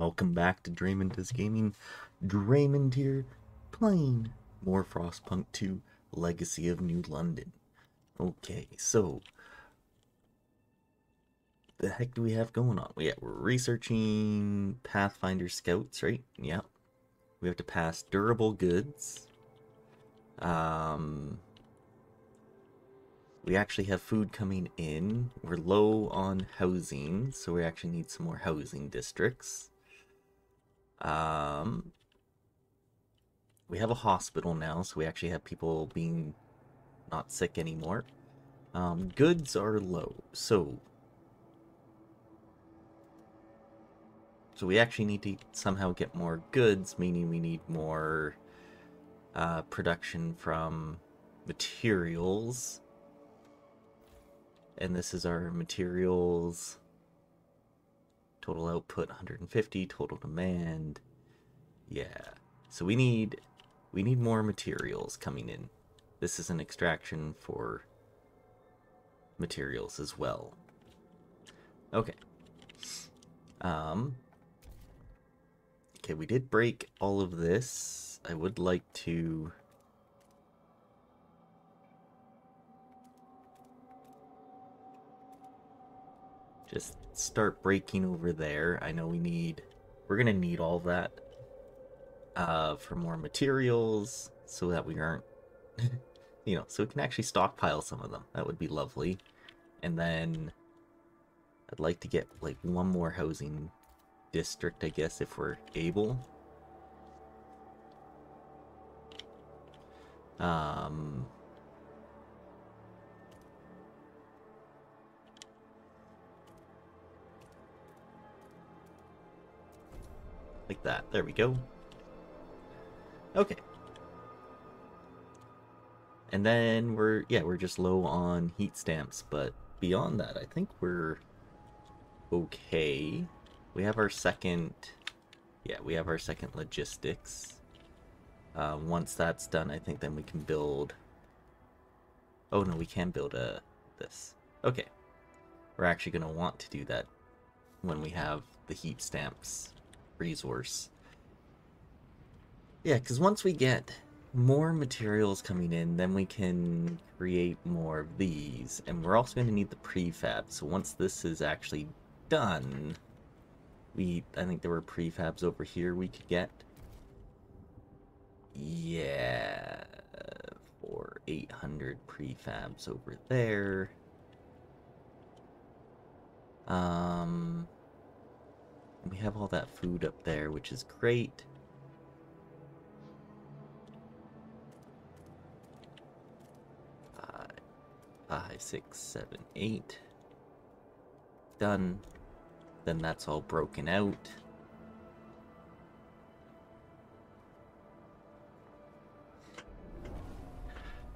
Welcome back to Draemond Does Gaming. Draemond here, playing more Frostpunk 2 Legacy of New London. Okay, so the heck do we have going on? Yeah, we're researching Pathfinder Scouts, right? Yeah. We have to pass durable goods. Um, we actually have food coming in. We're low on housing, so we actually need some more housing districts. Um, we have a hospital now, so we actually have people being not sick anymore. Um, goods are low, so so we actually need to somehow get more goods, meaning we need more uh, production from materials. And this is our materials total output 150 total demand. Yeah. So we need we need more materials coming in. This is an extraction for materials as well. Okay. Um okay we did break all of this. I would like to just start breaking over there. I know we need, we're going to need all that uh, for more materials so that we aren't, you know, so we can actually stockpile some of them. That would be lovely. And then I'd like to get like one more housing district, I guess, if we're able. Um, Like that. There we go. Okay. And then we're, yeah, we're just low on heat stamps, but beyond that, I think we're okay. We have our second, yeah, we have our second logistics. Uh, once that's done, I think then we can build, oh no, we can build a, this. Okay. We're actually going to want to do that when we have the heat stamps resource. Yeah, because once we get more materials coming in, then we can create more of these. And we're also going to need the prefab. So once this is actually done, we I think there were prefabs over here we could get. Yeah, for 800 prefabs over there. Um, we have all that food up there, which is great. Five, six, seven, eight. Done. Then that's all broken out.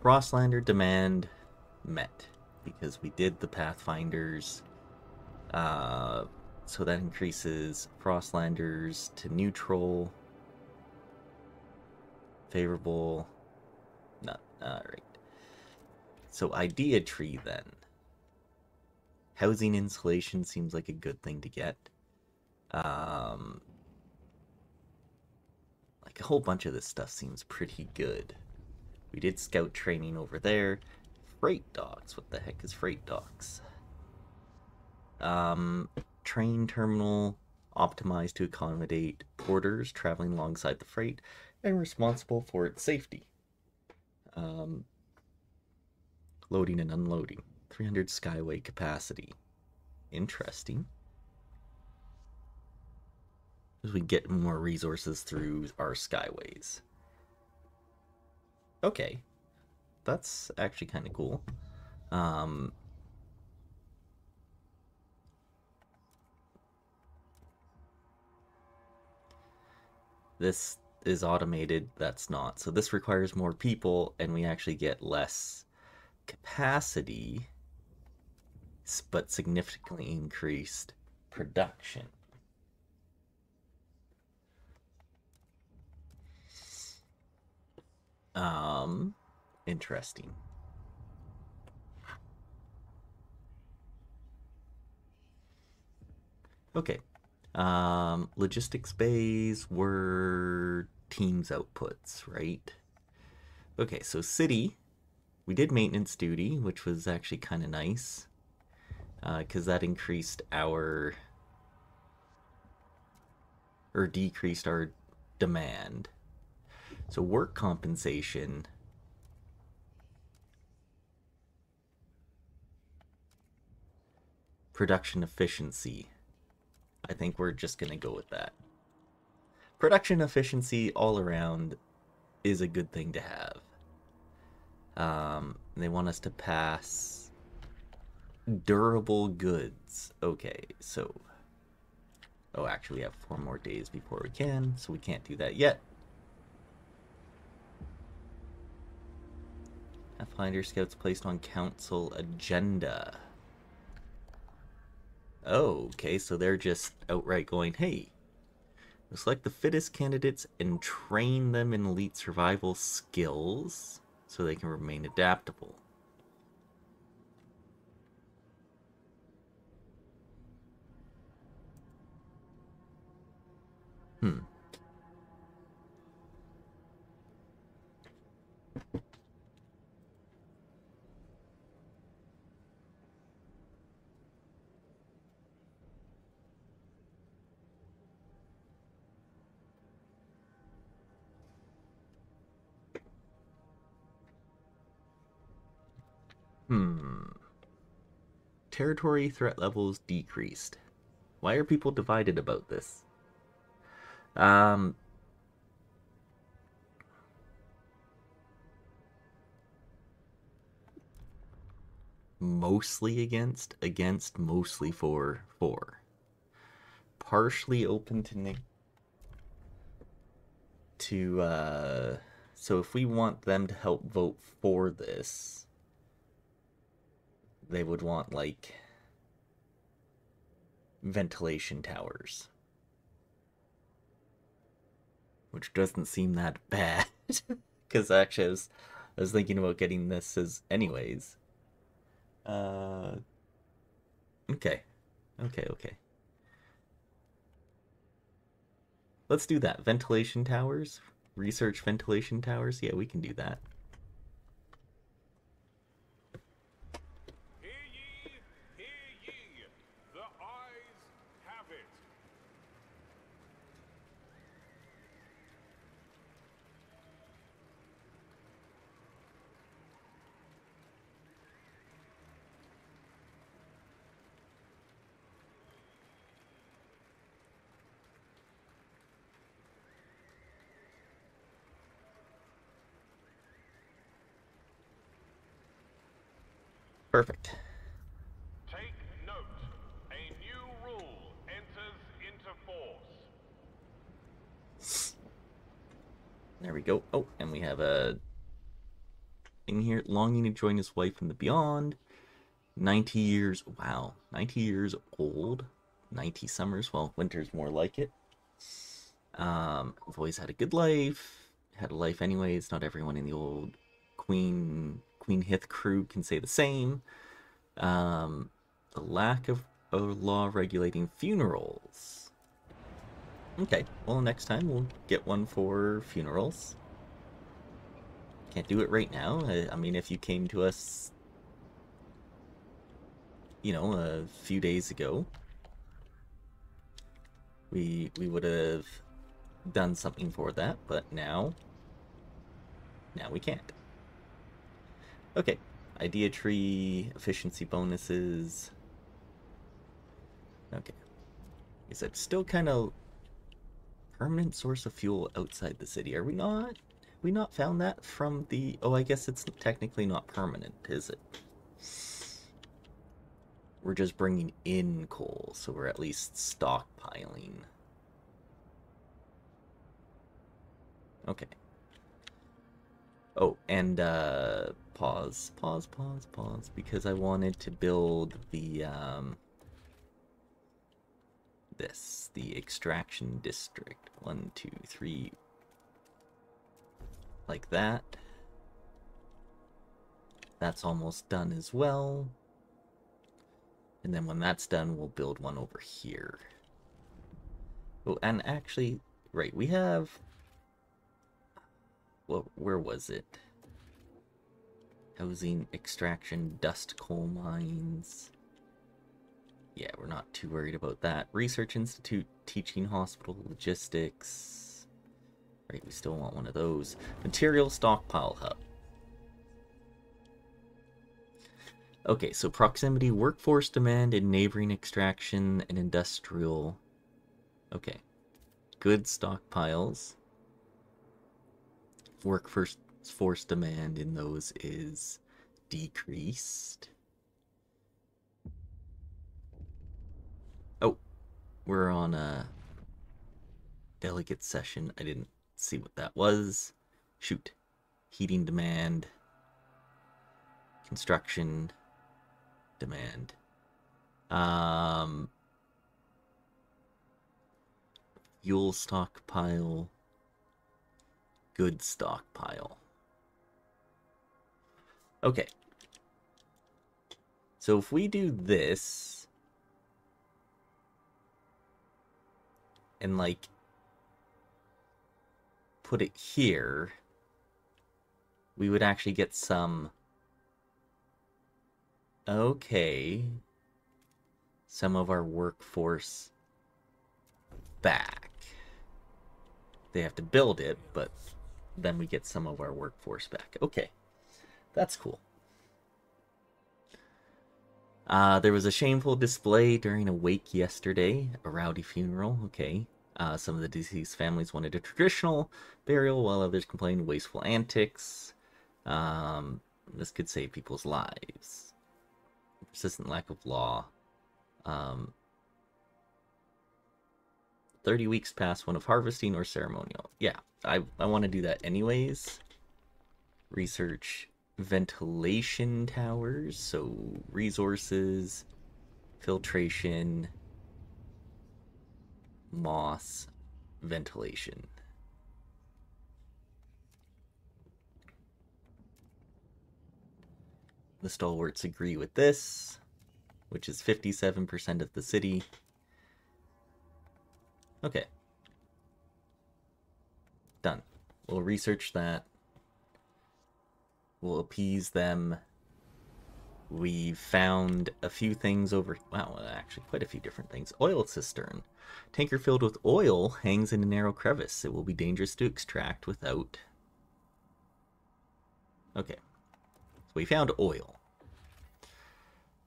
Frostlander demand met because we did the Pathfinders uh, so that increases Frostlanders to neutral. Favorable. Not. Alright. So idea tree then. Housing insulation seems like a good thing to get. Um, like a whole bunch of this stuff seems pretty good. We did scout training over there. Freight docks. What the heck is freight docks? Um, train terminal optimized to accommodate porters traveling alongside the freight and responsible for its safety. Um, loading and unloading. 300 skyway capacity. Interesting. As we get more resources through our skyways. Okay. That's actually kind of cool. Um, This is automated, that's not. So this requires more people, and we actually get less capacity, but significantly increased production. Um, interesting. Okay, Um, logistics bays were teams outputs, right? Okay, so city, we did maintenance duty, which was actually kind of nice. Because uh, that increased our... Or decreased our demand. So work compensation... Production efficiency. I think we're just going to go with that. Production efficiency all around is a good thing to have. Um, they want us to pass durable goods. Okay, so... Oh, actually, we have four more days before we can, so we can't do that yet. Pathfinder Scouts placed on Council agenda. Oh, okay, so they're just outright going, hey, select the fittest candidates and train them in elite survival skills so they can remain adaptable. Hmm. Hmm. Territory threat levels decreased. Why are people divided about this? Um, mostly against, against, mostly for, for. Partially open to to uh so if we want them to help vote for this they would want like ventilation towers. Which doesn't seem that bad. Because actually I was, I was thinking about getting this as anyways. Uh, okay. Okay, okay. Let's do that. Ventilation towers. Research ventilation towers. Yeah, we can do that. Perfect. Take note. A new rule enters into force. There we go. Oh, and we have a in here longing to join his wife in the beyond. 90 years. Wow. 90 years old. 90 summers. Well, winter's more like it. Um, I've always had a good life. Had a life anyways. Not everyone in the old Queen Queen Hith crew can say the same. Um, the lack of a law regulating funerals. Okay, well next time we'll get one for funerals. Can't do it right now. I, I mean, if you came to us, you know, a few days ago, we we would have done something for that, but now, now we can't. Okay. Idea tree, efficiency bonuses. Okay. Is it still kind of permanent source of fuel outside the city? Are we not? We not found that from the... Oh, I guess it's technically not permanent, is it? We're just bringing in coal, so we're at least stockpiling. Okay. Oh, and uh, pause, pause, pause, pause, because I wanted to build the, um, this, the extraction district. One, two, three, like that. That's almost done as well. And then when that's done, we'll build one over here. Oh, and actually, right, we have. Well, where was it? Housing, extraction, dust coal mines. Yeah, we're not too worried about that. Research Institute, teaching hospital, logistics. Right, we still want one of those. Material stockpile hub. Okay, so proximity, workforce demand, and neighboring extraction and industrial. Okay. Good stockpiles. Workforce force demand in those is decreased. Oh, we're on a delegate session. I didn't see what that was. Shoot. Heating demand. Construction demand. Um, fuel stockpile. Good stockpile. Okay. So if we do this, and like put it here, we would actually get some okay, some of our workforce back. They have to build it, but then we get some of our workforce back. Okay, that's cool. Uh, there was a shameful display during a wake yesterday, a rowdy funeral. Okay. Uh, some of the deceased families wanted a traditional burial, while others complained wasteful antics. Um, this could save people's lives persistent lack of law. Um, 30 weeks past one of harvesting or ceremonial. Yeah, I, I want to do that anyways. Research ventilation towers, so resources, filtration, moss, ventilation. The stalwarts agree with this, which is 57% of the city. Okay. Done. We'll research that. We'll appease them. We found a few things over... Wow, actually quite a few different things. Oil cistern. Tanker filled with oil hangs in a narrow crevice. It will be dangerous to extract without... Okay. So we found oil.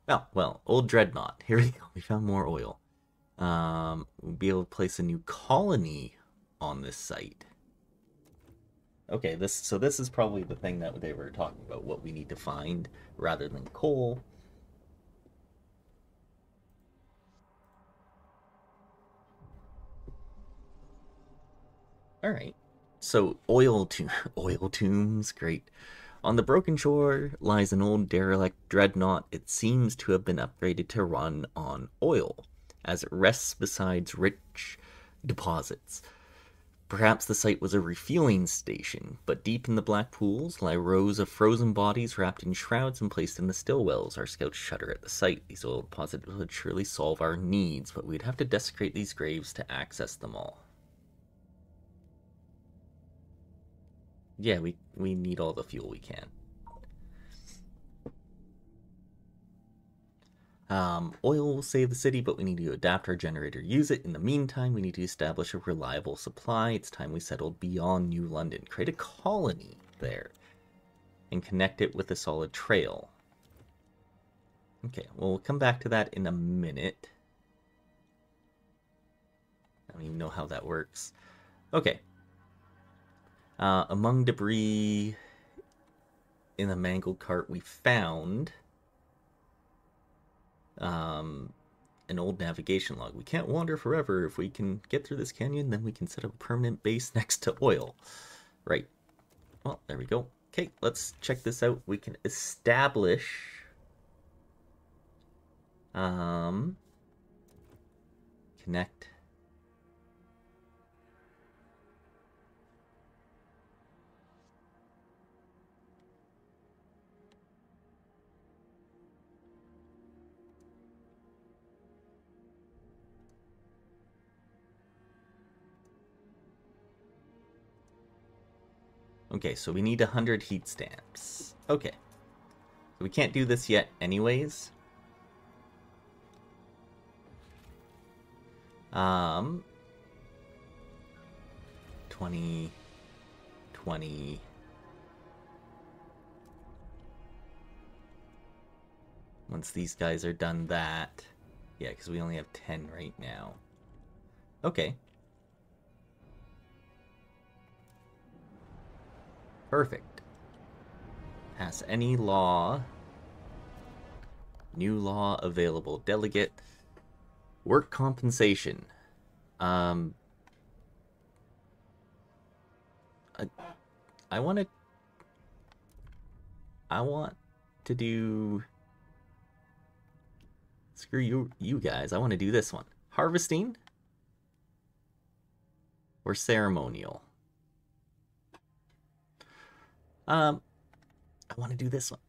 Oh, well, old dreadnought. Here we go. We found more oil. Um, we'll be able to place a new colony on this site. Okay, this so this is probably the thing that they were talking about, what we need to find rather than coal. All right. So oil to oil tombs, great. On the broken shore lies an old derelict dreadnought. It seems to have been upgraded to run on oil, as it rests beside rich deposits. Perhaps the site was a refueling station, but deep in the black pools lie rows of frozen bodies wrapped in shrouds and placed in the still wells. Our scouts shudder at the sight. These old deposits would surely solve our needs, but we'd have to desecrate these graves to access them all. Yeah, we, we need all the fuel we can. Um, oil will save the city, but we need to adapt our generator, use it. In the meantime, we need to establish a reliable supply. It's time we settled beyond New London. Create a colony there and connect it with a solid trail. Okay, well, we'll come back to that in a minute. I don't even know how that works. Okay, uh, among debris in the mangled cart, we found um, an old navigation log. We can't wander forever. If we can get through this canyon, then we can set up a permanent base next to oil. Right. Well, there we go. Okay, let's check this out. We can establish um, connect Okay, so we need 100 heat stamps. Okay. So we can't do this yet anyways. Um... 20... 20... Once these guys are done that... Yeah, because we only have 10 right now. Okay. Perfect. Pass any law. New law available. Delegate. Work compensation. Um... I, I want to... I want to do... Screw you, you guys. I want to do this one. Harvesting or ceremonial. Um, I want to do this one.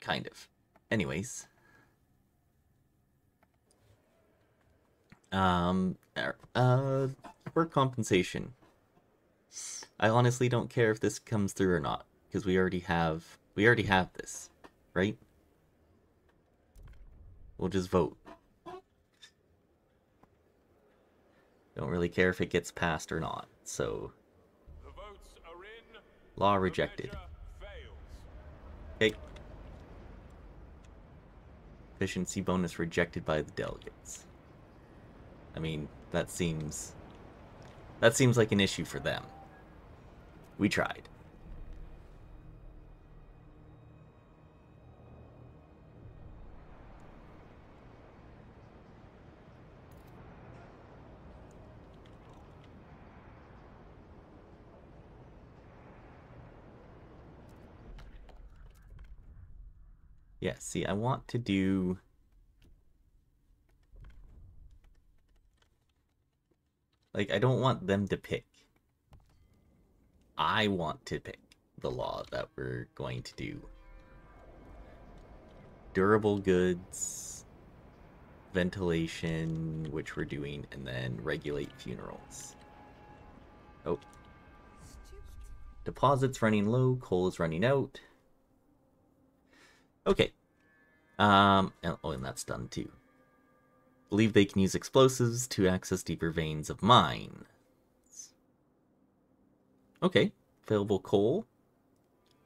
Kind of. Anyways. Um, er, uh, work compensation. I honestly don't care if this comes through or not because we already have we already have this, right? We'll just vote. Don't really care if it gets passed or not. So The votes are in. law rejected. Okay. Efficiency bonus rejected by the delegates. I mean, that seems that seems like an issue for them. We tried. Yeah, see, I want to do... Like, I don't want them to pick. I want to pick the law that we're going to do. Durable goods, ventilation, which we're doing, and then regulate funerals. Oh. Deposits running low, coal is running out. Okay. Um, and, oh, and that's done too. Believe they can use explosives to access deeper veins of mines. Okay. Available coal.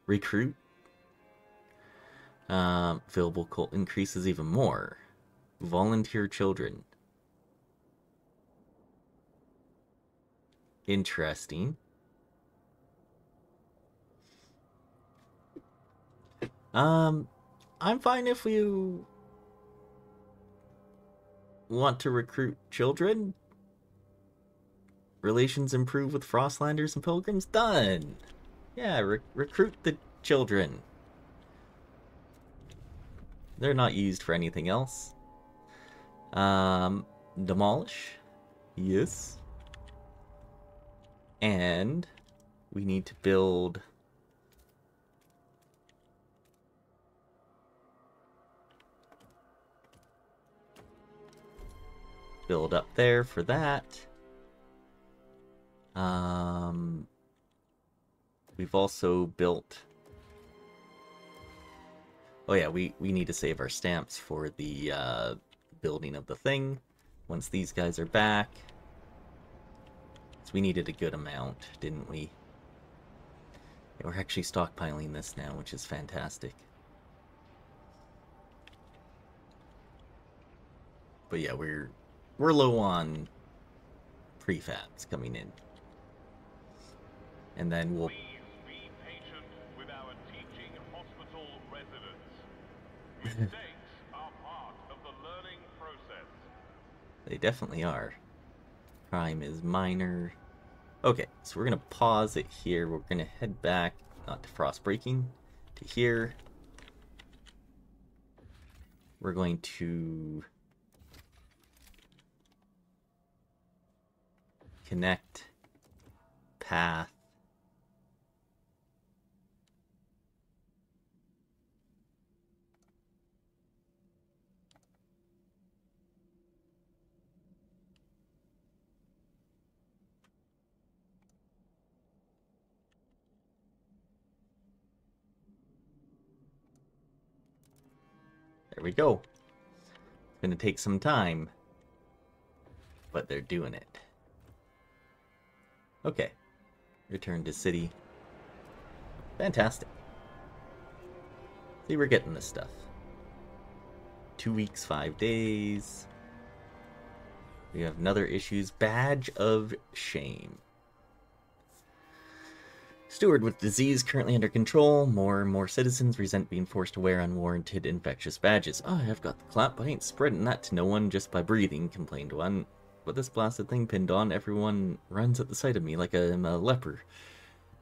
Recruit. Um, available coal increases even more. Volunteer children. Interesting. Um, I'm fine if you want to recruit children. Relations improve with Frostlanders and Pilgrims. Done. Yeah, re recruit the children. They're not used for anything else. Um, demolish. Yes. And we need to build build up there for that. Um, we've also built. Oh yeah, we we need to save our stamps for the uh, building of the thing. Once these guys are back, so we needed a good amount, didn't we? Yeah, we're actually stockpiling this now, which is fantastic. But yeah, we're we're low on prefabs coming in. And then we'll Please be patient with our teaching hospital residents. Mistakes are part of the learning process. They definitely are. Crime is minor. Okay, so we're gonna pause it here. We're gonna head back, not to frost breaking, to here. We're going to connect path There we go. It's gonna take some time, but they're doing it. Okay. Return to city. Fantastic. See, we're getting this stuff. Two weeks, five days. We have another issues. Badge of shame. Steward with disease currently under control. More and more citizens resent being forced to wear unwarranted infectious badges. Oh, I've got the clap, but I ain't spreading that to no one just by breathing, complained one. With this blasted thing pinned on, everyone runs at the sight of me like I'm a leper.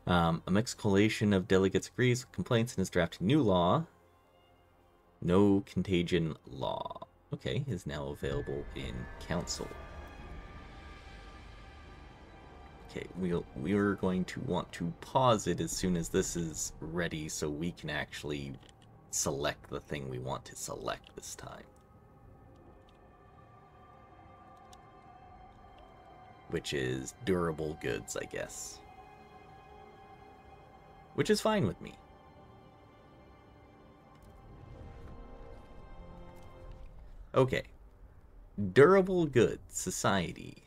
Um, a mixed collation of delegates agrees with complaints and is drafting new law. No contagion law. Okay, is now available in council. Okay, we'll, we're going to want to pause it as soon as this is ready so we can actually select the thing we want to select this time. Which is durable goods, I guess. Which is fine with me. Okay. Durable goods, society.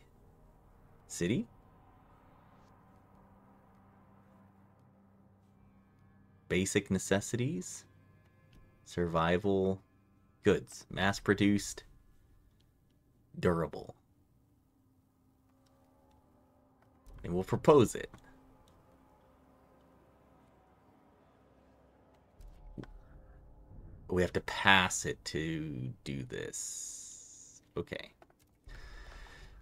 City? Basic necessities? Survival? Goods. Mass produced? Durable. And we'll propose it. we have to pass it to do this. Okay.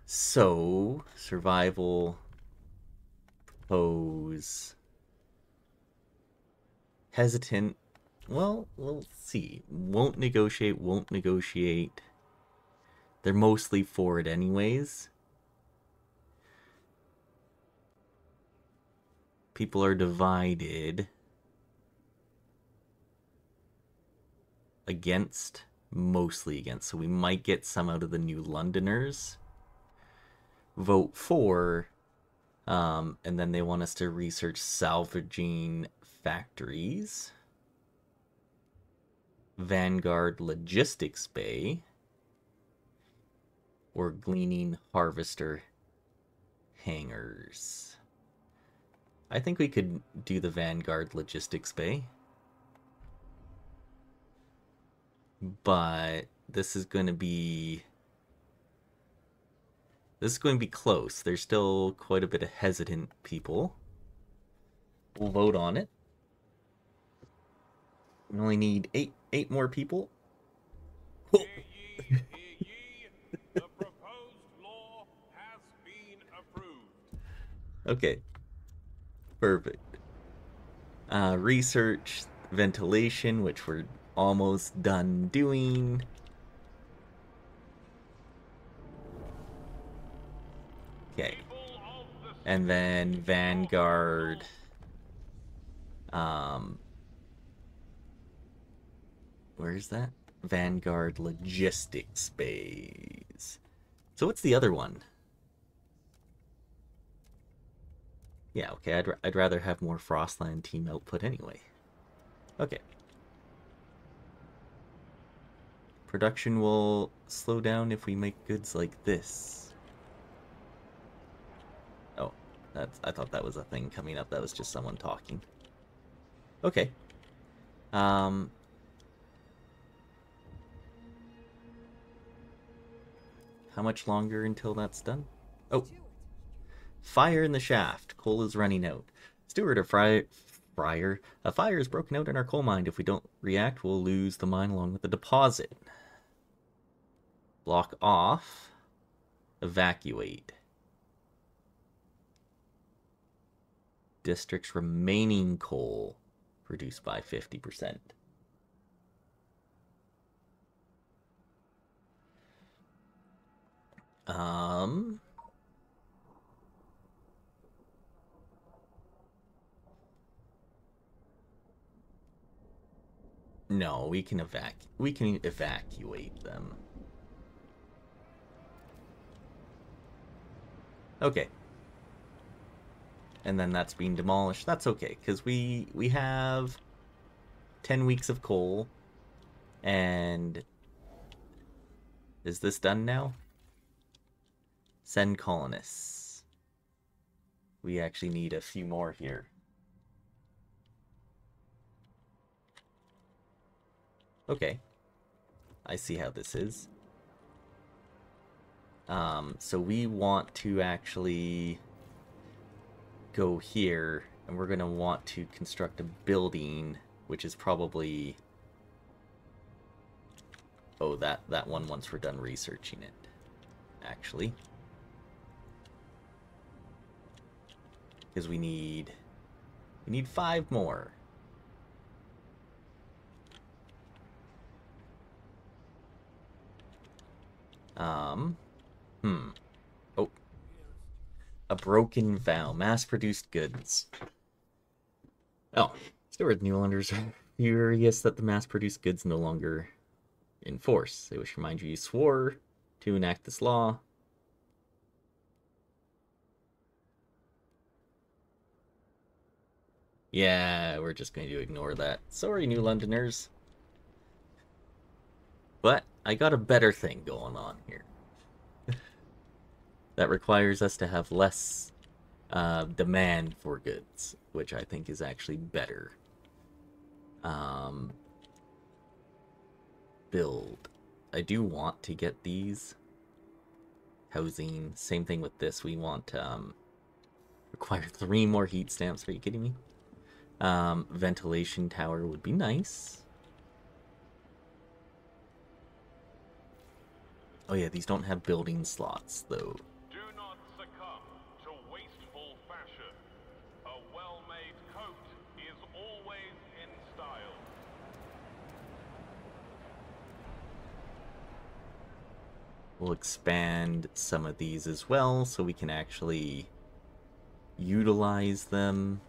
So, survival, pose, hesitant. Well, we'll see. Won't negotiate, won't negotiate. They're mostly for it anyways. People are divided. against, mostly against. So we might get some out of the New Londoners. Vote for, um, and then they want us to research salvaging factories. Vanguard Logistics Bay. Or Gleaning Harvester Hangars. I think we could do the Vanguard Logistics Bay. but this is going to be this is going to be close. There's still quite a bit of hesitant people. We'll vote on it. We only need eight eight more people. Hear ye, hear ye. The proposed law has been approved. Okay. Perfect. Uh, research, ventilation, which we're almost done doing. Okay. And then Vanguard. Um. Where's that? Vanguard Logistics Base. So what's the other one? Yeah, okay, I'd, I'd rather have more Frostland team output anyway. Okay. Production will slow down if we make goods like this. Oh, that's, I thought that was a thing coming up. That was just someone talking. Okay. Um, how much longer until that's done? Oh. Fire in the shaft. Coal is running out. Steward of Fry Friar. A fire is broken out in our coal mine. If we don't react, we'll lose the mine along with the deposit. Block off. Evacuate. District's remaining coal reduced by 50%. Um... No, we can evac we can evacuate them. Okay. And then that's being demolished. That's okay, because we, we have 10 weeks of coal. And is this done now? Send colonists. We actually need a few more here. Okay. I see how this is. Um, so we want to actually go here, and we're going to want to construct a building, which is probably... Oh, that, that one once we're done researching it, actually. Because we need... We need five more. Um, hmm. Oh. A broken vow. Mass-produced goods. Oh. Steward Newlanders are furious that the mass-produced goods no longer in force. They wish to remind you you swore to enact this law. Yeah, we're just going to ignore that. Sorry, New Londoners. But I got a better thing going on here. that requires us to have less uh, demand for goods, which I think is actually better. Um, build. I do want to get these. Housing. Same thing with this. We want um, require three more heat stamps. Are you kidding me? Um, ventilation tower would be nice. Oh yeah, these don't have building slots, though. Do not succumb to wasteful fashion. A well-made coat is always in style. We'll expand some of these as well, so we can actually utilize them.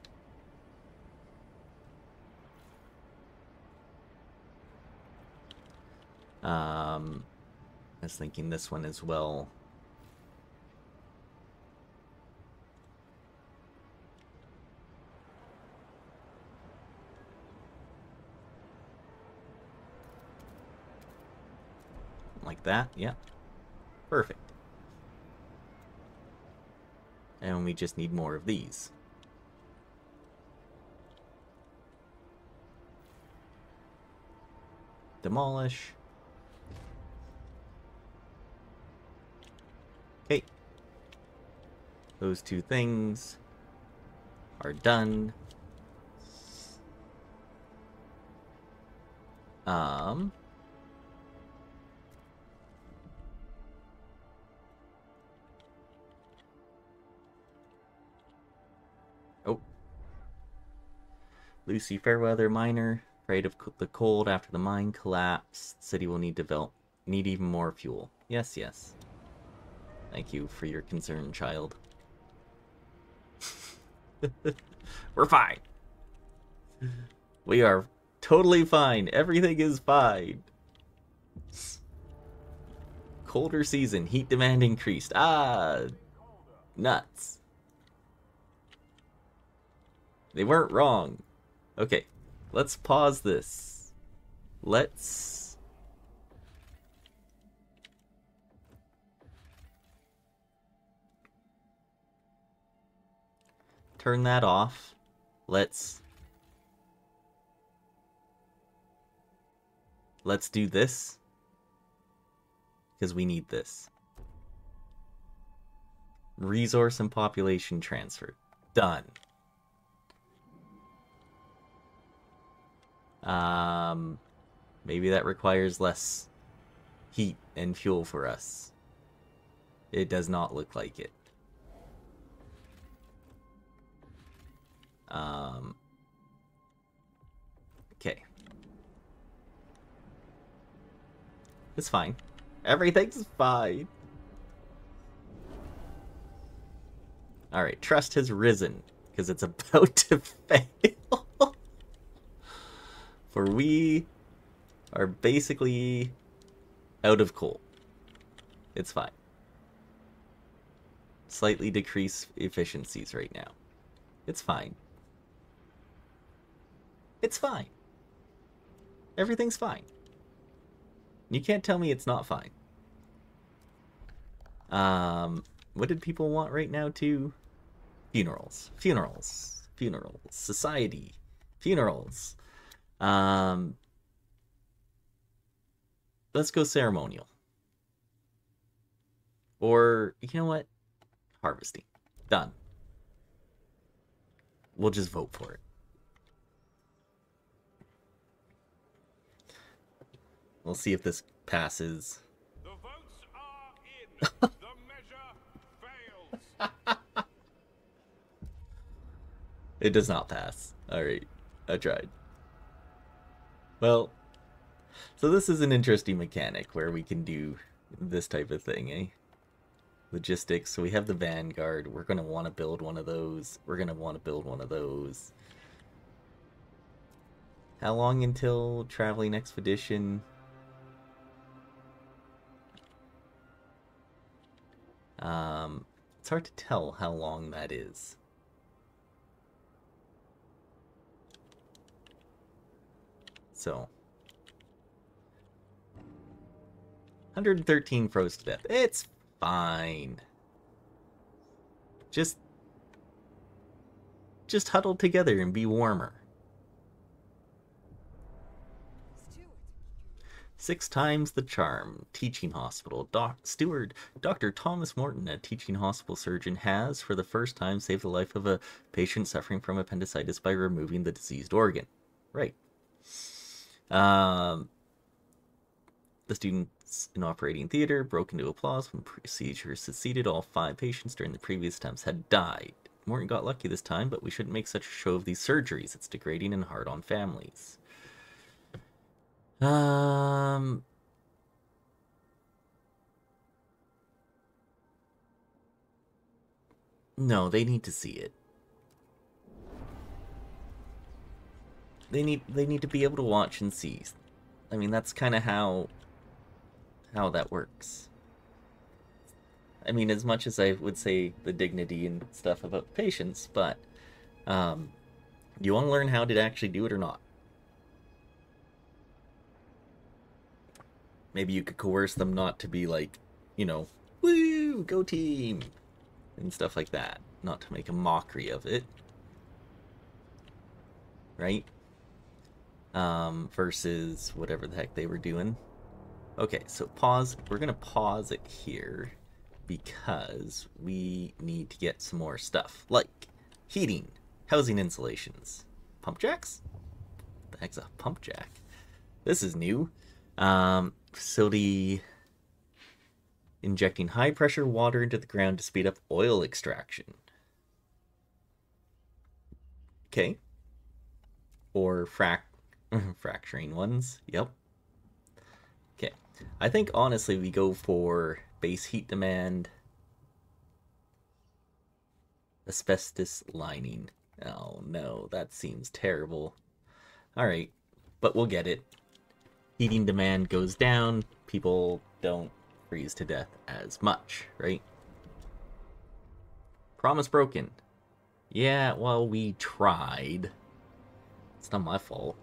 I was thinking this one as well. Like that, yeah. Perfect. And we just need more of these. Demolish. Okay. Those two things are done. Um... Oh. Lucy Fairweather miner, afraid of the cold after the mine collapse. City will need develop need even more fuel. Yes, yes. Thank you for your concern, child. We're fine. We are totally fine. Everything is fine. Colder season, heat demand increased. Ah, nuts. They weren't wrong. Okay, let's pause this. Let's... Turn that off. Let's... Let's do this. Because we need this. Resource and population transfer. Done. Um, maybe that requires less heat and fuel for us. It does not look like it. Um, okay. It's fine. Everything's fine. Alright, trust has risen, because it's about to fail. For we are basically out of coal. It's fine. Slightly decrease efficiencies right now. It's fine. It's fine. Everything's fine. You can't tell me it's not fine. Um, what did people want right now too? Funerals, funerals, funerals, society, funerals. Um, let's go ceremonial. Or you know what? Harvesting. Done. We'll just vote for it. We'll see if this passes. The votes are in. the measure fails. It does not pass. Alright, I tried. Well, so this is an interesting mechanic where we can do this type of thing, eh? Logistics. So we have the Vanguard. We're going to want to build one of those. We're going to want to build one of those. How long until traveling expedition? Um, it's hard to tell how long that is. So, 113 froze to death. It's fine. Just just huddle together and be warmer. Six times the charm. Teaching hospital. Doc Steward. Dr. Thomas Morton, a teaching hospital surgeon, has, for the first time, saved the life of a patient suffering from appendicitis by removing the diseased organ. Right. Um, the students in operating theater broke into applause when procedure succeeded. All five patients during the previous attempts had died. Morton got lucky this time, but we shouldn't make such a show of these surgeries. It's degrading and hard on families. Um. No, they need to see it. They need they need to be able to watch and see. I mean, that's kind of how how that works. I mean, as much as I would say the dignity and stuff about patients, but um, you want to learn how to actually do it or not. Maybe you could coerce them not to be like, you know, woo, go team, and stuff like that. Not to make a mockery of it. Right? Um, versus whatever the heck they were doing. Okay, so pause. We're to pause it here because we need to get some more stuff like heating, housing insulations, pump jacks. What the heck's a pump jack? This is new. Um, facility injecting high pressure water into the ground to speed up oil extraction. Okay. Or frac fracturing ones. Yep. Okay. I think honestly we go for base heat demand asbestos lining. Oh no, that seems terrible. All right, but we'll get it heating demand goes down, people don't freeze to death as much, right? Promise broken. Yeah, well, we tried. It's not my fault.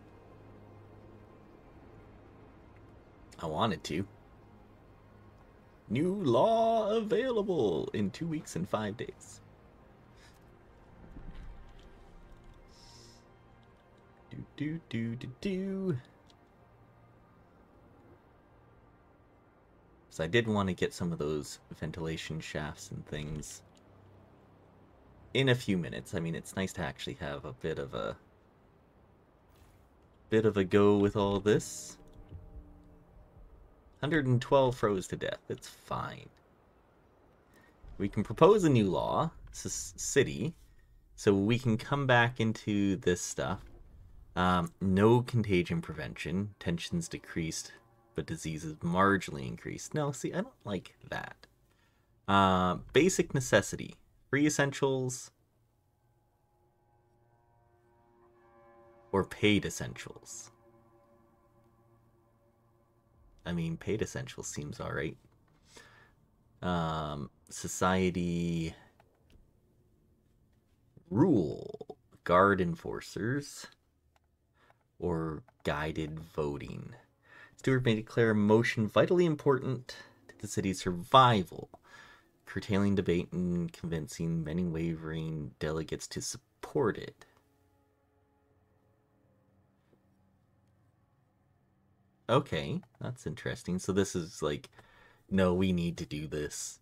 I wanted to. New law available in two weeks and five days. Do do do do do. So I did want to get some of those ventilation shafts and things in a few minutes. I mean, it's nice to actually have a bit of a bit of a go with all this. 112 froze to death. It's fine. We can propose a new law, city, so we can come back into this stuff. Um, no contagion prevention. Tensions decreased but disease is marginally increased. No, see, I don't like that. Uh, basic necessity. Free essentials or paid essentials. I mean, paid essentials seems alright. Um, society rule guard enforcers or guided voting Steward may declare a motion vitally important to the city's survival, curtailing debate and convincing many wavering delegates to support it. Okay, that's interesting. So this is like, no, we need to do this.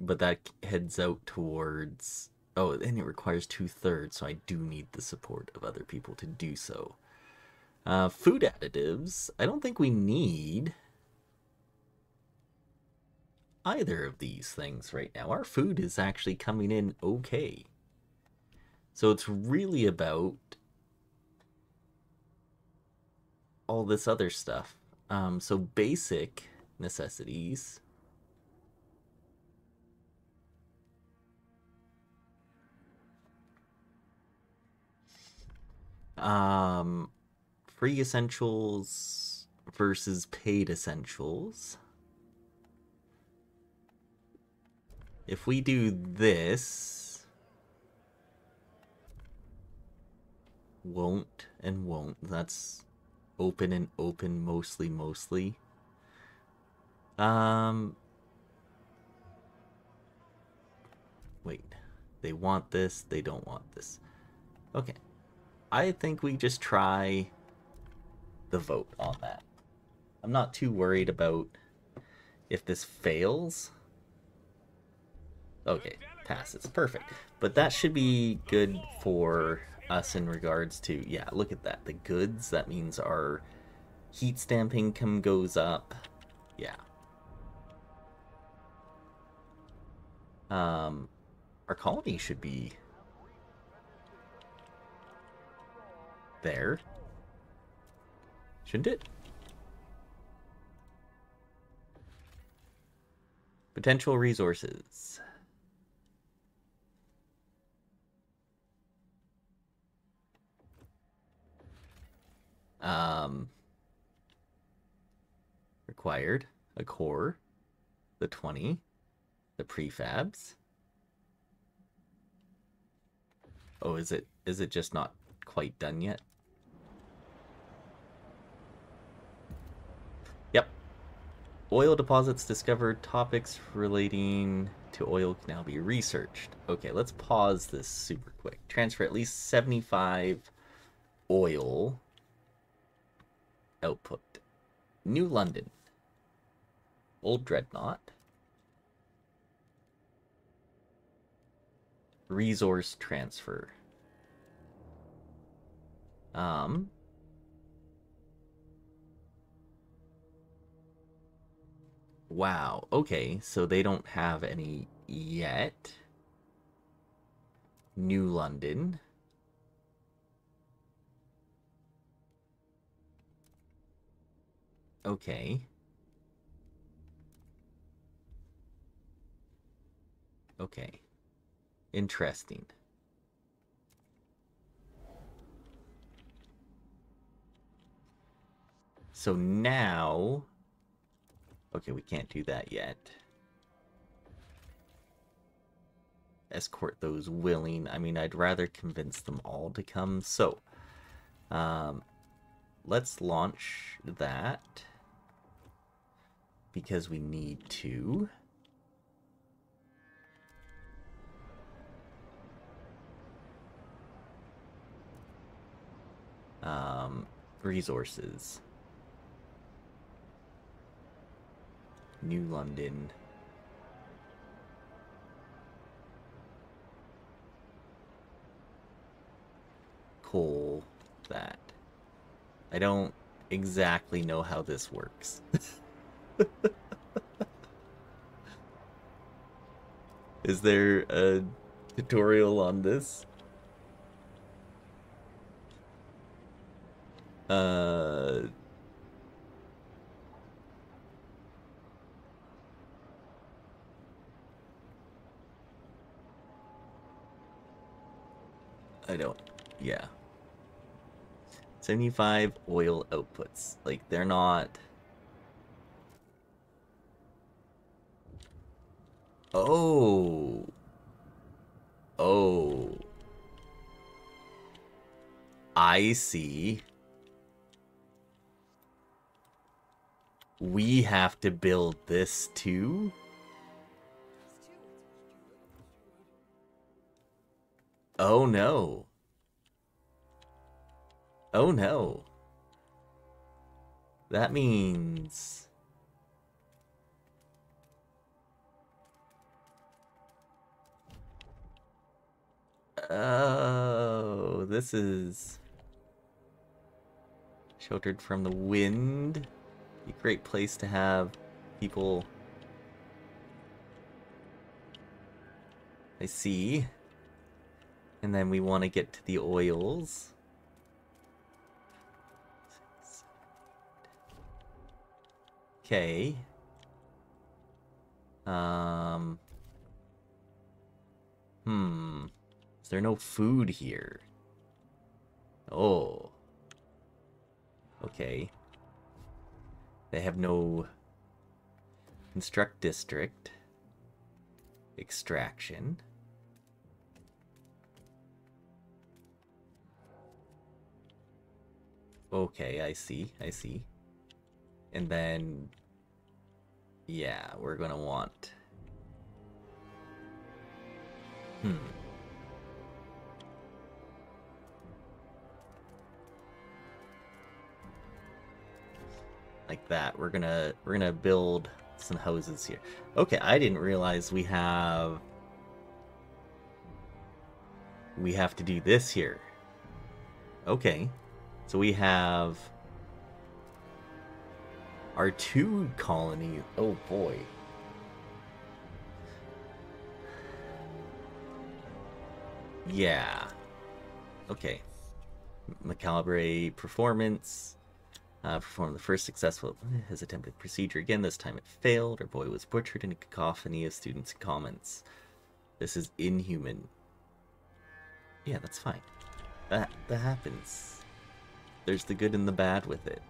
But that heads out towards. Oh, and it requires two thirds, so I do need the support of other people to do so. Uh, food additives, I don't think we need either of these things right now. Our food is actually coming in okay. So it's really about all this other stuff. Um, so basic necessities. Um, free essentials versus paid essentials. If we do this, won't and won't, that's open and open mostly, mostly. Um, wait, they want this, they don't want this. Okay. I think we just try the vote on that. I'm not too worried about if this fails. Okay, passes. Perfect. But that should be good for us in regards to, yeah, look at that. The goods, that means our heat stamp income goes up. Yeah. Um, our colony should be there. Shouldn't it? Potential resources. Um, required a core, the 20, the prefabs. Oh, is it is it just not quite done yet? Oil deposits discovered topics relating to oil can now be researched. Okay, let's pause this super quick. Transfer at least 75 oil output. New London. Old Dreadnought. Resource transfer. Um. Wow. Okay, so they don't have any yet. New London. Okay. Okay. Interesting. So now... Okay, we can't do that yet. Escort those willing. I mean, I'd rather convince them all to come. So, um, let's launch that because we need to. Um, resources. New London. Coal, that. I don't exactly know how this works. Is there a tutorial on this? Uh... I don't, yeah. 75 oil outputs. Like, they're not... Oh. Oh. I see. we have to build this too? Oh no. Oh no. That means... Oh, this is... Sheltered from the wind. A great place to have people... I see. And then we want to get to the oils. Okay. Um. Hmm. Is there no food here? Oh. Okay. They have no construct district extraction. Okay, I see, I see. And then, yeah, we're gonna want... Hmm. Like that. We're gonna, we're gonna build some houses here. Okay, I didn't realize we have... We have to do this here. Okay. So we have our two colonies. Oh boy. Yeah. Okay. Macalibre performance. Uh, performed the first successful his attempted procedure again. This time it failed. Our boy was butchered in a cacophony of students' comments. This is inhuman. Yeah, that's fine. That that happens. There's the good and the bad with it.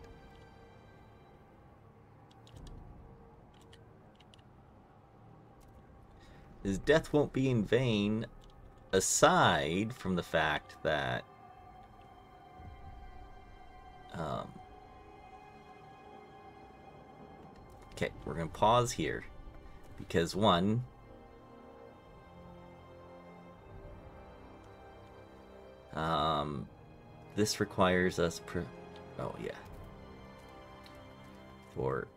His death won't be in vain, aside from the fact that um, okay, we're gonna pause here because one, um, this requires us per oh yeah. For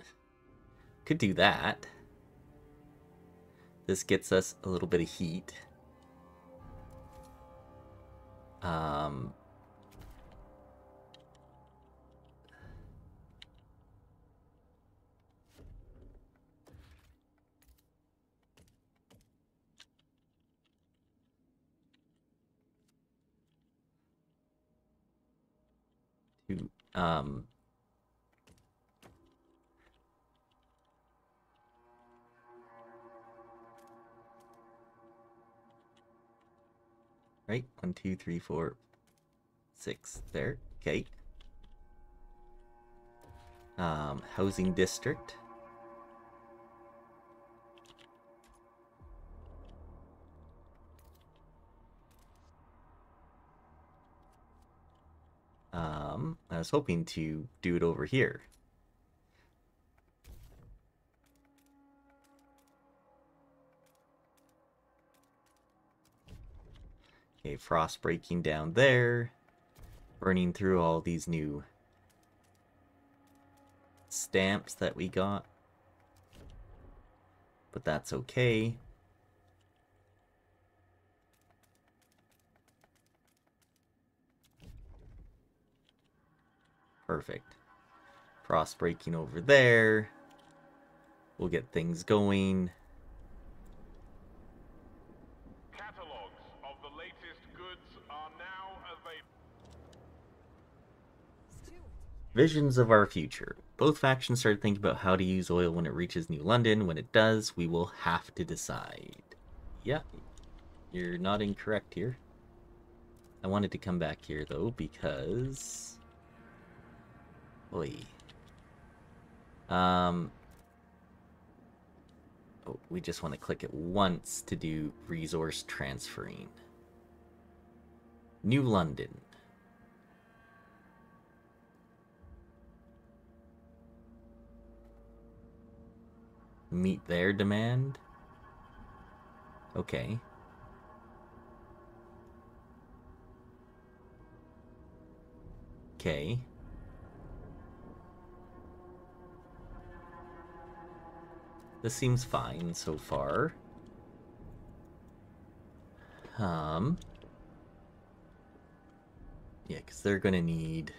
could do that. This gets us a little bit of heat. Um to um right one two three four six there okay. Um housing district Um, I was hoping to do it over here. Okay, frost breaking down there. Burning through all these new stamps that we got. But that's okay. Perfect. Frost breaking over there. We'll get things going. Catalogs of the latest goods are now available. Visions of our future. Both factions started thinking about how to use oil when it reaches New London. When it does, we will have to decide. Yeah, you're not incorrect here. I wanted to come back here though because Oi. Um. Oh, we just want to click it once to do resource transferring. New London. Meet their demand? Okay. Okay. This seems fine so far. Um. Yeah, because they're going to need...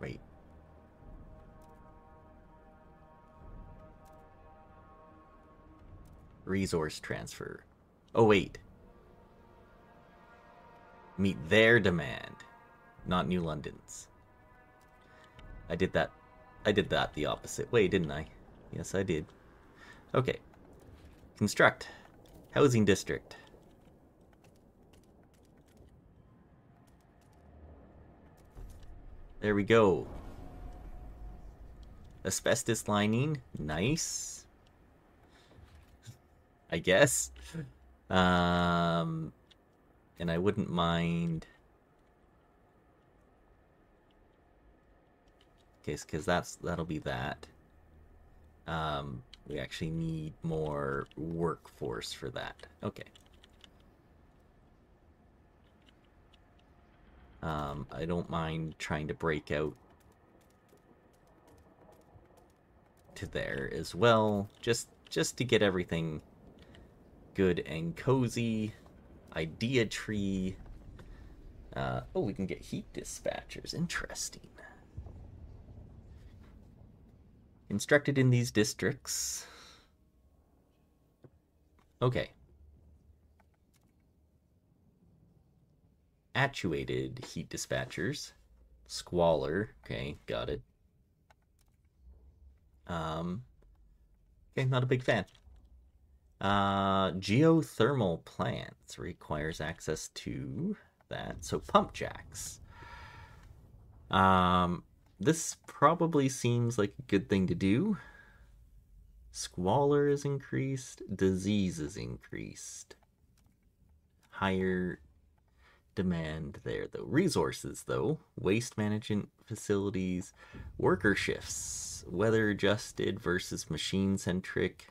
Wait. Resource transfer. Oh, wait. Meet their demand, not New London's. I did that. I did that the opposite way, didn't I? Yes, I did. Okay. Construct. Housing district. There we go. Asbestos lining. Nice. I guess. Um, and I wouldn't mind. Okay, because that's that'll be that. Um, we actually need more workforce for that. Okay. Um, I don't mind trying to break out to there as well, just just to get everything good and cozy. Idea tree. Uh, oh, we can get heat dispatchers. Interesting. Instructed in these districts. Okay. Actuated heat dispatchers. Squalor. Okay, got it. Um, okay, not a big fan. Uh, geothermal plants requires access to that. So pump jacks. Um, this probably seems like a good thing to do. Squalor is increased. Disease is increased. Higher demand there, though. Resources, though. Waste management facilities. Worker shifts. Weather adjusted versus machine centric.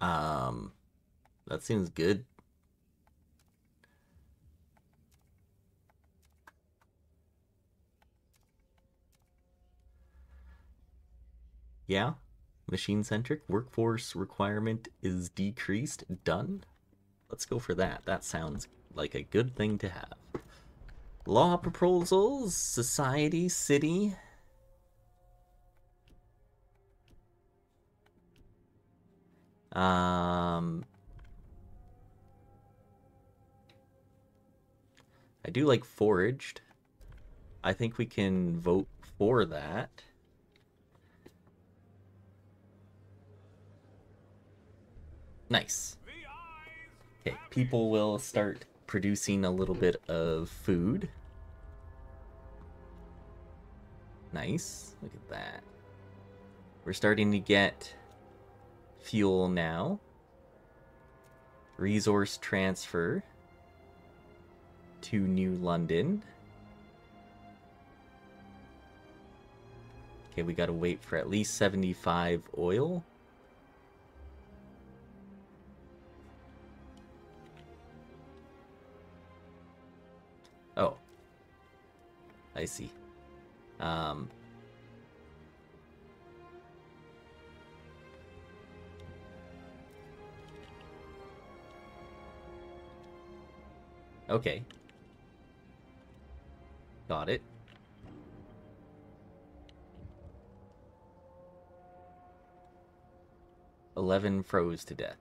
Um, that seems good. Yeah, machine centric workforce requirement is decreased. Done. Let's go for that. That sounds like a good thing to have. Law proposals, society, city. Um, I do like foraged. I think we can vote for that. Nice. Okay, people will start producing a little bit of food. Nice. Look at that. We're starting to get fuel now. Resource transfer to New London. Okay, we gotta wait for at least 75 oil. I see. Um, Okay. Got it. Eleven froze to death.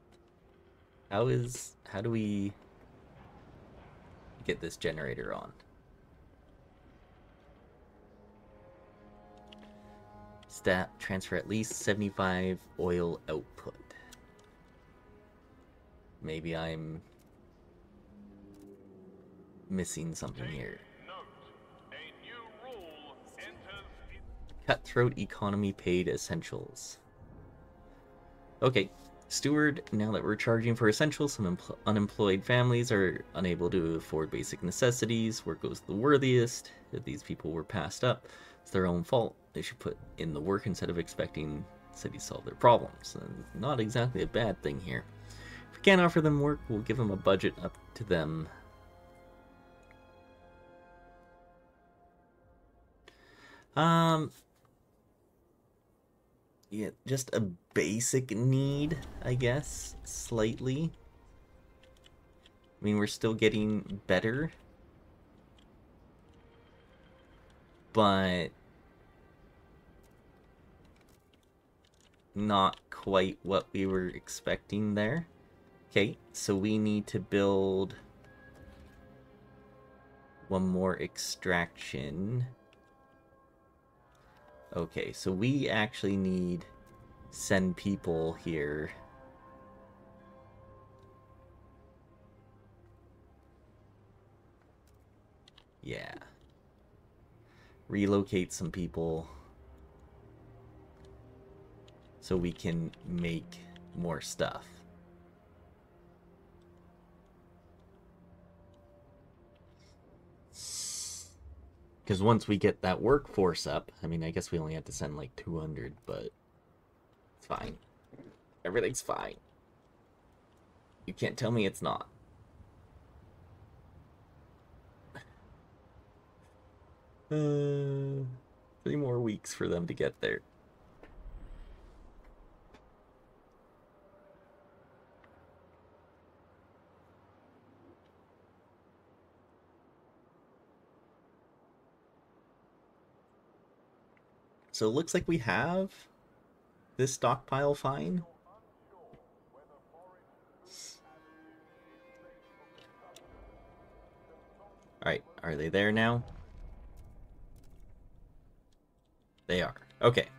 How is... How do we get this generator on? Stat transfer at least 75 oil output. Maybe I'm missing something here. cutthroat economy paid essentials. Okay, steward, now that we're charging for essentials, some unemployed families are unable to afford basic necessities. Where goes the worthiest? If these people were passed up, it's their own fault. They should put in the work instead of expecting cities to solve their problems. And not exactly a bad thing here. If we can't offer them work, we'll give them a budget up to them. Um, yeah, just a basic need, I guess, slightly. I mean, we're still getting better. But not quite what we were expecting there. Okay, so we need to build one more extraction. Okay, so we actually need send people here. Yeah. Relocate some people so we can make more stuff. Because once we get that workforce up, I mean, I guess we only have to send like 200, but it's fine. Everything's fine. You can't tell me it's not. Uh, three more weeks for them to get there. So it looks like we have this stockpile fine. Alright, are they there now? They are. Okay.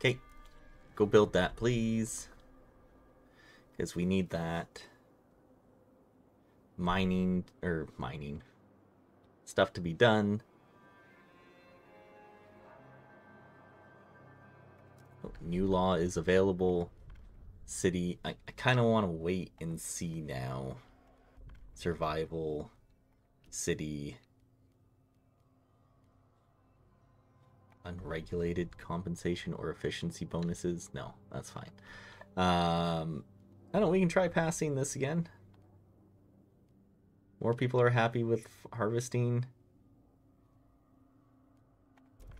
Okay. Go build that, please. Because we need that mining, or mining, stuff to be done. Oh, new law is available. City, I, I kind of want to wait and see now. Survival, city, unregulated compensation or efficiency bonuses. No, that's fine. Um, I don't know, we can try passing this again. More people are happy with harvesting.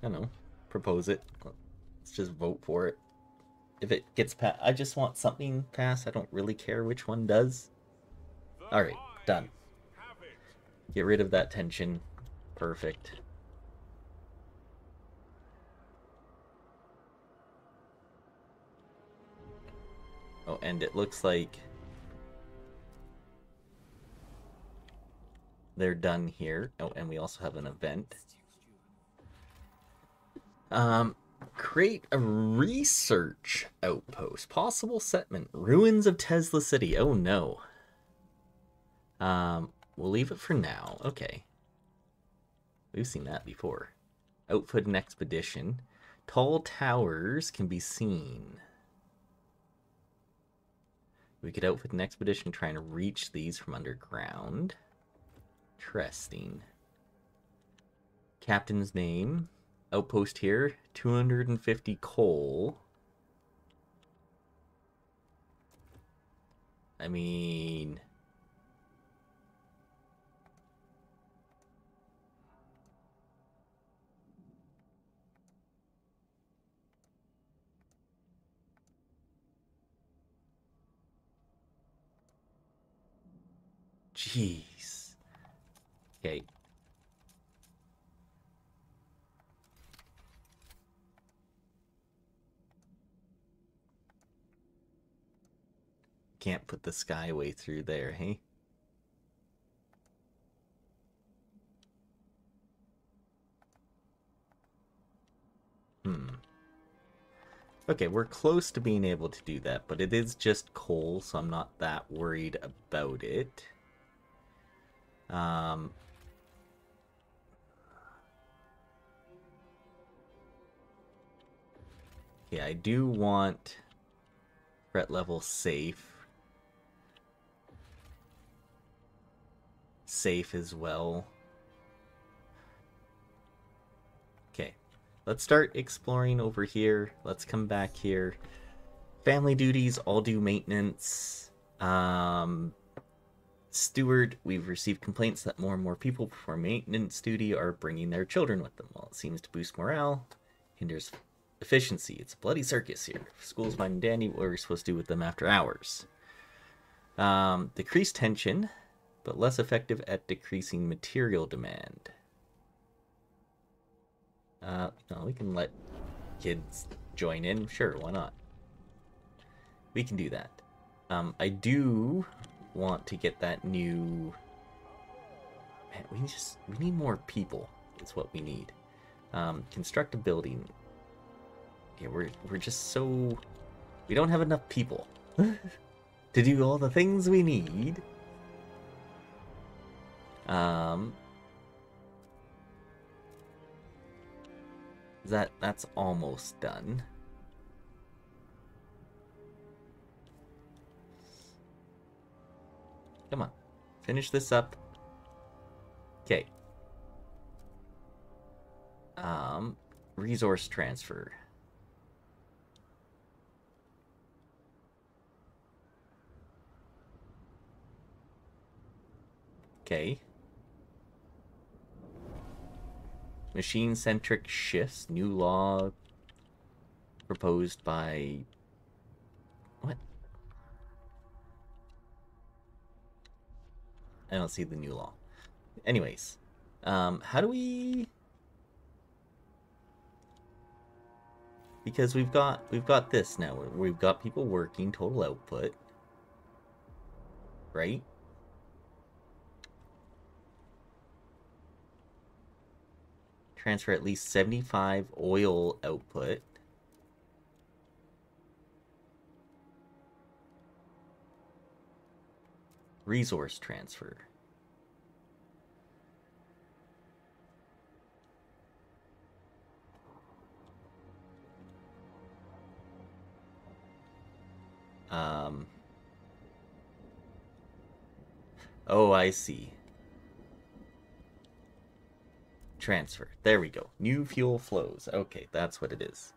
I don't know. Propose it. Let's just vote for it. If it gets passed, I just want something passed. I don't really care which one does. Alright, done. Get rid of that tension. Perfect. Oh, and it looks like they're done here. Oh, and we also have an event. Um, create a research outpost. Possible settlement. Ruins of Tesla City. Oh, no. Um, we'll leave it for now. Okay. We've seen that before. Outfit and expedition. Tall towers can be seen. We could outfit an expedition trying to reach these from underground. Interesting. Captain's name. Outpost here. 250 coal. I mean... Jeez. Okay. Can't put the skyway through there, hey? Hmm. Okay, we're close to being able to do that, but it is just coal, so I'm not that worried about it. Um, yeah, I do want threat level safe. Safe as well. Okay, let's start exploring over here. Let's come back here. Family duties, all do maintenance. Um, steward, we've received complaints that more and more people perform maintenance duty are bringing their children with them. While it seems to boost morale, hinders efficiency. It's a bloody circus here. School's mind dandy, what are we supposed to do with them after hours? Um, decrease tension, but less effective at decreasing material demand. Uh, no, we can let kids join in. Sure, why not? We can do that. Um, I do want to get that new. Man, we just we need more people. It's what we need. Um, construct a building. Yeah, we're we're just so we don't have enough people to do all the things we need. Um, that that's almost done. Come on. Finish this up. Okay. Um, resource transfer. Okay. Machine-centric shifts, new law proposed by... What? I don't see the new law. Anyways, um, how do we... Because we've got we've got this now. We've got people working total output, right? Transfer at least 75 oil output. Resource transfer. Um. Oh, I see. Transfer. There we go. New fuel flows. Okay, that's what it is.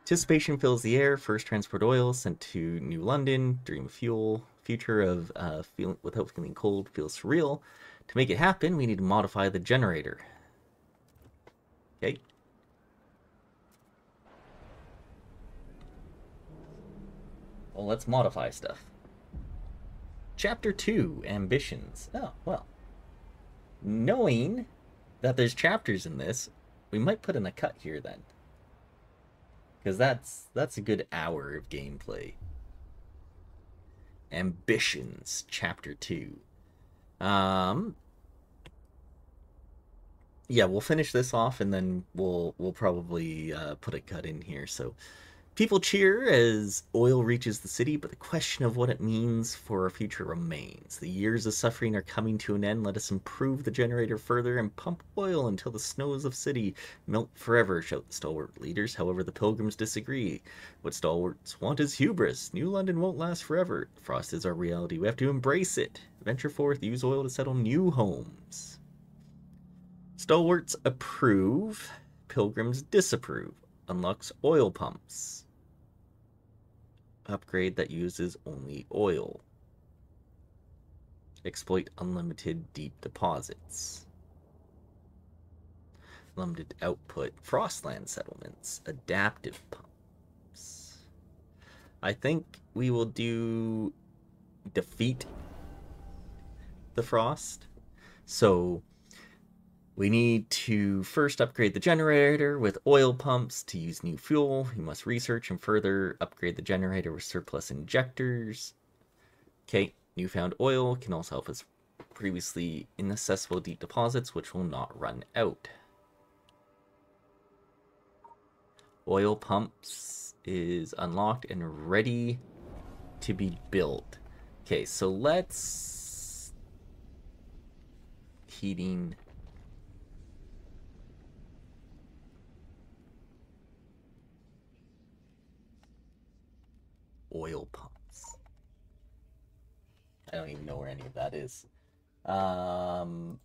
Anticipation fills the air. First transport oil sent to New London. Dream of fuel. Future of uh, feeling without feeling cold feels surreal. To make it happen, we need to modify the generator. Okay. Well, let's modify stuff. Chapter 2 Ambitions. Oh, well. Knowing that there's chapters in this, we might put in a cut here then. Because that's that's a good hour of gameplay. Ambitions, chapter 2. Um Yeah, we'll finish this off and then we'll we'll probably uh, put a cut in here. So People cheer as oil reaches the city, but the question of what it means for our future remains. The years of suffering are coming to an end. Let us improve the generator further and pump oil until the snows of city melt forever, shout the stalwart leaders. However, the pilgrims disagree. What stalwarts want is hubris. New London won't last forever. Frost is our reality. We have to embrace it. Venture forth, use oil to settle new homes. Stalwarts approve. Pilgrims disapprove. Unlocks oil pumps upgrade that uses only oil. Exploit unlimited deep deposits. Limited output Frostland settlements. Adaptive pumps. I think we will do defeat the frost. So we need to first upgrade the generator with oil pumps to use new fuel. We must research and further upgrade the generator with surplus injectors. Okay, newfound oil can also help us previously inaccessible deep deposits, which will not run out. Oil pumps is unlocked and ready to be built. Okay, so let's heating oil pumps. I don't even know where any of that is. Um,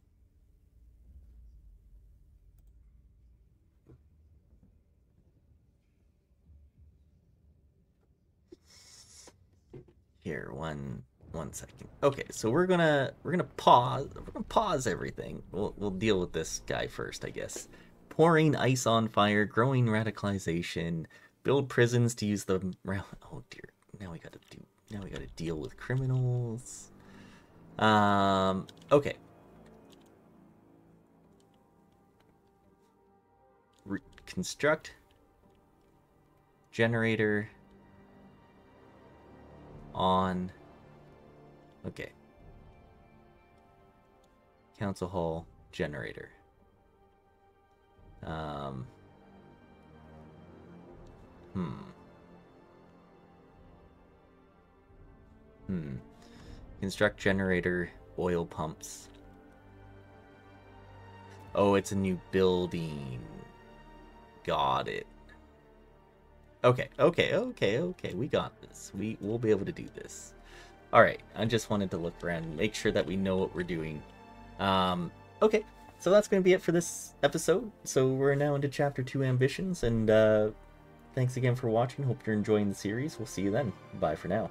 here, one one second. Okay, so we're gonna we're gonna pause. We're gonna pause everything. We'll we'll deal with this guy first, I guess. Pouring ice on fire, growing radicalization, build prisons to use the. Oh dear, now we gotta do. Now we gotta deal with criminals. Um. Okay. Reconstruct generator on okay council hall generator um hmm hmm construct generator oil pumps oh it's a new building got it Okay, okay, okay, okay. We got this. We we'll be able to do this. All right. I just wanted to look around and make sure that we know what we're doing. Um, okay. So that's going to be it for this episode. So we're now into chapter 2 ambitions and uh thanks again for watching. Hope you're enjoying the series. We'll see you then. Bye for now.